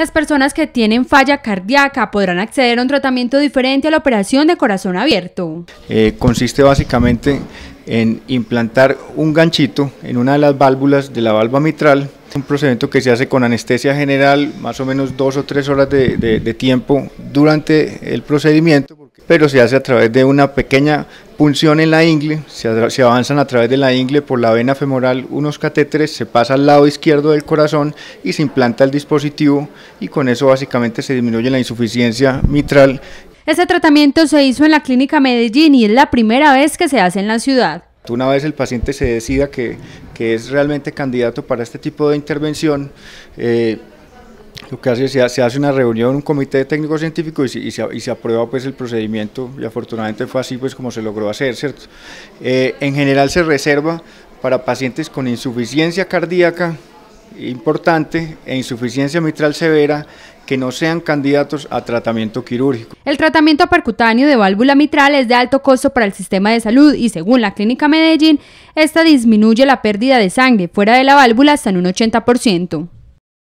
Las personas que tienen falla cardíaca podrán acceder a un tratamiento diferente a la operación de corazón abierto. Eh, consiste básicamente en implantar un ganchito en una de las válvulas de la valva mitral, un procedimiento que se hace con anestesia general, más o menos dos o tres horas de tiempo durante el procedimiento pero se hace a través de una pequeña punción en la ingle, se, se, avanzan a través de la ingle por la vena femoral unos catéteres, se pasa al lado izquierdo del corazón y se implanta el dispositivo y con eso básicamente se disminuye la insuficiencia mitral. Este tratamiento se hizo en la clínica Medellín y es la primera vez que se hace en la ciudad. Una vez el paciente se decida que, que es realmente candidato para este tipo de intervención, eh, lo que hace se, se hace una reunión, un comité técnico científico y, se, aprueba pues el procedimiento y afortunadamente fue así pues como se logró hacer, ¿cierto? Eh, en general se reserva para pacientes con insuficiencia cardíaca importante e insuficiencia mitral severa que no sean candidatos a tratamiento quirúrgico. El tratamiento percutáneo de válvula mitral es de alto costo para el sistema de salud y según la Clínica Medellín, esta disminuye la pérdida de sangre fuera de la válvula hasta en un 80%.